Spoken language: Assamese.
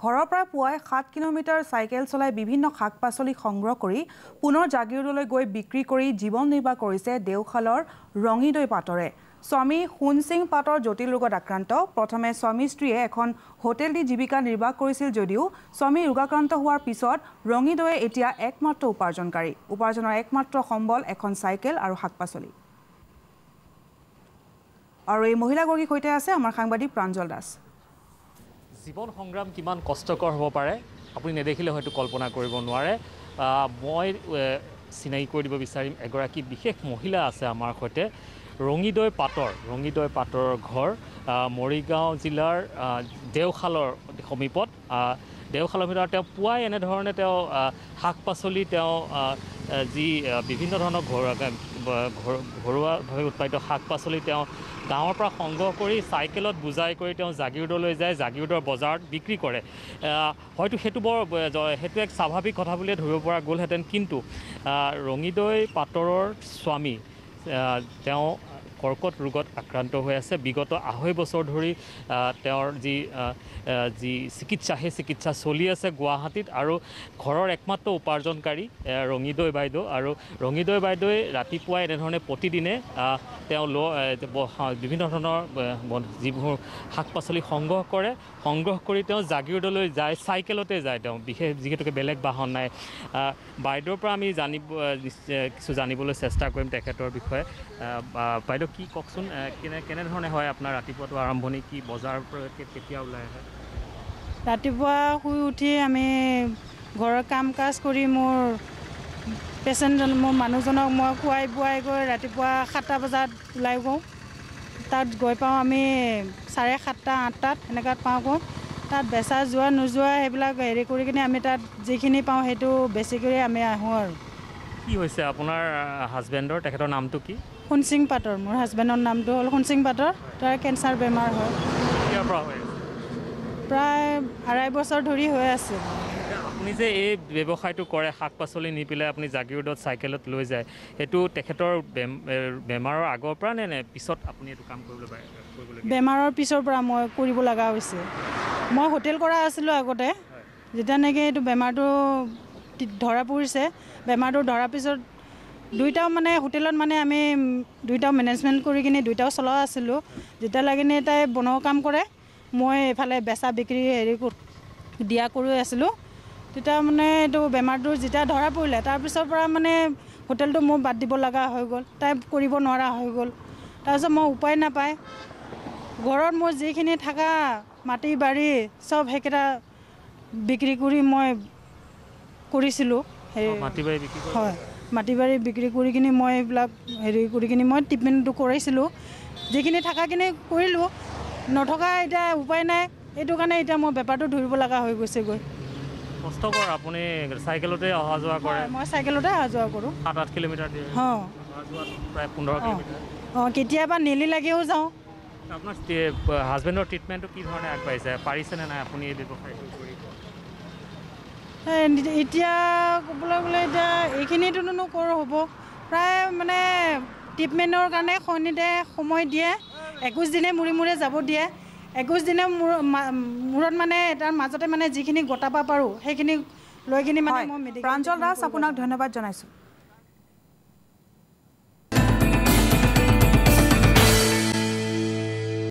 ঘৰৰ পৰা পুৱাই সাত কিলোমিটাৰ চাইকেল চলাই বিভিন্ন শাক পাচলি সংগ্ৰহ কৰি পুনৰ জাগিৰোডলৈ গৈ বিক্ৰী কৰি জীৱন নিৰ্বাহ কৰিছে দেওশালৰ ৰঙিদৈ পাটৰে। স্বামী সোণ সিং পাটৰ জটিল ৰোগত আক্ৰান্ত। প্ৰথমে স্বামী স্ত্ৰীয়ে এখন হোটেল দি জীৱিকা নিৰ্বাহ কৰিছিল যদিও স্বামী ৰোগাক্ৰান্ত হোৱাৰ পিছত ৰঙিদৈয়ে এতিয়া একমাত্ৰ উপাৰ্জনকাৰী। উপাৰ্জনৰ একমাত্ৰ সম্বল এখন চাইকেল আৰু শাক পাচলি আৰু এই মহিলাগৰাকীৰ সৈতে আছে আমাৰ সাংবাদিক প্ৰাঞ্জল দাস। জীৱন সংগ্ৰাম কিমান কষ্টকৰ হ'ব পাৰে আপুনি নেদেখিলে হয়তো কল্পনা কৰিব নোৱাৰে। মই চিনাকি কৰি দিব বিচাৰিম এগৰাকী বিশেষ মহিলা আছে আমাৰ সৈতে ৰঙিদৈ পাটৰ ৰঙিদৈ পাটৰ ঘৰ মৰিগাঁও জিলাৰ দেওশালৰ সমীপত। দেওশালৰ ভিতৰত তেওঁ পুৱাই এনেধৰণে তেওঁ শাক পাচলি তেওঁ যি বিভিন্ন ধৰণৰ ঘৰুৱা ঘৰ- ঘৰুৱাভাৱে উৎপাদিত শাক পাচলি তেওঁ গাঁৱৰ পৰা সংগ্ৰহ কৰি চাইকেলত বোজাই কৰি তেওঁ জাগিৰোডলৈ যায় জাগিৰোডৰ বজাৰত বিক্ৰী কৰে। হয়তো সেইটো বৰ সেইটো এক স্বাভাৱিক কথা বুলিয়ে ধৰিব পৰা গ'লহেঁতেন। কিন্তু ৰঙিদৈ পাটৰৰ স্বামী তেওঁ কৰ্কট ৰোগত আক্ৰান্ত হৈ আছে। বিগত আঢ়ৈ বছৰ ধৰি তেওঁৰ যি যি চিকিৎসা সেই চিকিৎসা চলি আছে গুৱাহাটীত আৰু ঘৰৰ একমাত্ৰ উপাৰ্জনকাৰী ৰঙিদৈ বাইদেউ। আৰু ৰঙিদৈ বাইদেৱে ৰাতিপুৱাই এনেধৰণে প্ৰতিদিনে তেওঁ বিভিন্ন ধৰণৰ যিবোৰ শাক পাচলি সংগ্ৰহ কৰে সংগ্ৰহ কৰি তেওঁ জাগিৰোডলৈ যায় চাইকেলতে যায় তেওঁ। বিশেষ যিহেতুকে বেলেগ বাহন নাই। বাইদেউৰ পৰা আমি জানিব কিছু জানিবলৈ চেষ্টা কৰিম তেখেতৰ বিষয়ে। বাইদেউ কি কওকচোন কেনে কেনেধৰণে হয় আপোনাৰ ৰাতিপুৱাটো আৰম্ভণি? কি বজাৰৰ পৰা কেতিয়া ওলাই আহে? ৰাতিপুৱা শুই উঠি আমি ঘৰৰ কাম কাজ কৰি মোৰ পেচেণ্টজন মোৰ মানুহজনক মই খোৱাই বোৱাই গৈ ৰাতিপুৱা সাতটা বজাত ওলাই গওঁ। তাত গৈ পাওঁ আমি চাৰে সাতটা আঠটাত এনেকুৱাত পাওঁ গৈ তাত বেচা যোৱা নোযোৱা সেইবিলাক হেৰি কৰি কিনে আমি তাত যিখিনি পাওঁ সেইটো বেছি কৰি আমি আহোঁ আৰু। কি হৈছে আপোনাৰ হাজবেণ্ডৰ? তেখেতৰ নামটো কি? সোণসিং পাটৰ মোৰ হাজবেণ্ডৰ নামটো হ'ল সোণসিং পাটৰ। তাৰ কেঞ্চাৰ বেমাৰ হয়। প্ৰায় আঢ়াই বছৰ ধৰি হৈ আছে। আপুনি যে এই ব্যৱসায়টো কৰে শাক পাচলি নি পেলাই আপুনি জাগিৰোডত চাইকেলত লৈ যায় সেইটো তেখেতৰ বেমাৰৰ আগৰ পৰা নে নে পিছত আপুনি এইটো কাম কৰিবলৈ পাৰে বেমাৰৰ পিছৰ পৰা মই কৰিব লগা হৈছে। মই হোটেল কৰা আছিলোঁ আগতে যেতিয়া নেকি এইটো বেমাৰটো ধৰা পৰিছে বেমাৰটো ধৰাৰ পিছত দুইটাও মানে হোটেলত মানে আমি দুইটাও মেনেজমেণ্ট কৰি কিনে দুইটাও চলোৱা আছিলোঁ। যেতিয়া লাগিনে তাই বনোৱা কাম কৰে মই এইফালে বেচা বিক্ৰী হেৰি দিয়া কৰি আছিলোঁ। তেতিয়া মানে এইটো বেমাৰটো যেতিয়া ধৰা পৰিলে তাৰপিছৰ পৰা মানে হোটেলটো মোৰ বাদ দিব লগা হৈ গ'ল। তাই কৰিব নোৱাৰা হৈ গ'ল। তাৰপিছত মই উপায় নাপায় ঘৰত মোৰ যিখিনি থকা মাটি বাৰী চব সেইকেইটা বিক্ৰী কৰি মই কৰিছিলোঁ। হেৰি হয় মাটি বাৰী বিক্ৰী কৰি কিনি মই এইবিলাক হেৰি কৰি কিনি মই ট্ৰিটমেণ্টটো কৰাইছিলোঁ। যিখিনি থকাখিনি কৰিলোঁ নথকা এতিয়া উপায় নাই। এইটো কাৰণে এতিয়া মই বেপাৰটো ধৰিব লগা হৈ গৈছেগৈ। কষ্টকৰ আপুনি চাইকেলতে অহা যোৱা কৰে। মই চাইকেলতে অহা যোৱা কৰোঁ। সাত আঠ কিলোমিটাৰ অঁ প্ৰায় পোন্ধৰ কিলোমিটাৰ। অঁ কেতিয়াবা নেলি লাগিও যাওঁ। আপোনাৰ হাজবেণ্ডৰ ট্ৰিটমেণ্টটো কি ধৰণে আগবাঢ়িছে? পাৰিছেনে নাই আপুনি এই ব্যৱসায়টো কৰি? এতিয়া ক'বলৈ গ'লে এতিয়া এইখিনিটোনো ক'ৰ হ'ব। প্ৰায় মানে ট্ৰিটমেণ্টৰ কাৰণে শনিতে সময় দিয়ে একৈছ দিনে মূৰে মূৰে যাব দিয়ে। একৈছ দিনৰ মূৰ- মূৰত মানে তাৰ মাজতে মানে যিখিনি গটাব পাৰোঁ সেইখিনি লৈ কিনি মানে মই প্ৰাঞ্জল দাস আপোনাক ধন্যবাদ জনাইছোঁ।